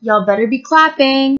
Y'all better be clapping.